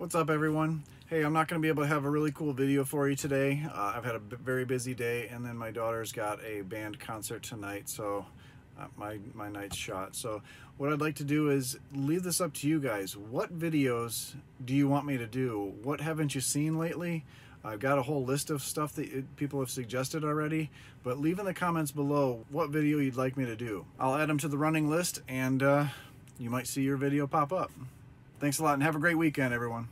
What's up everyone? Hey, I'm not going to be able to have a really cool video for you today. Uh, I've had a very busy day and then my daughter's got a band concert tonight, so uh, my, my night's shot. So what I'd like to do is leave this up to you guys. What videos do you want me to do? What haven't you seen lately? I've got a whole list of stuff that people have suggested already, but leave in the comments below what video you'd like me to do. I'll add them to the running list and uh, you might see your video pop up. Thanks a lot and have a great weekend, everyone.